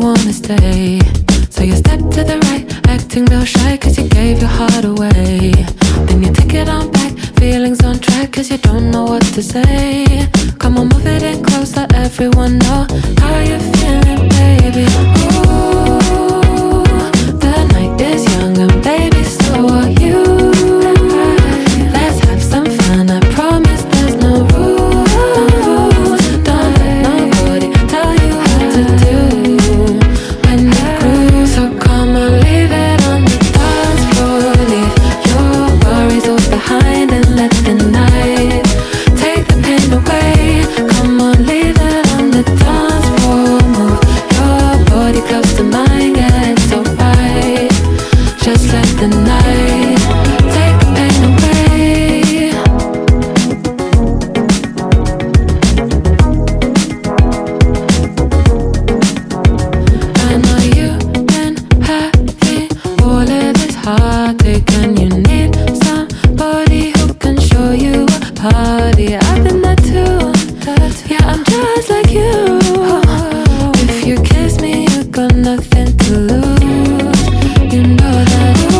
wanna stay. So you step to the right, acting real shy cause you gave your heart away. Then you take it on back, feelings on track cause you don't know what to say. Come on, move it in close, let everyone know how you feeling, baby. Ooh, just let the night take the pain away. I know you've been having all of this heartache, and you need somebody who can show you a party. I've been there too. Yeah, I'm just like you. If you kiss me, you got nothing to lose. You know that.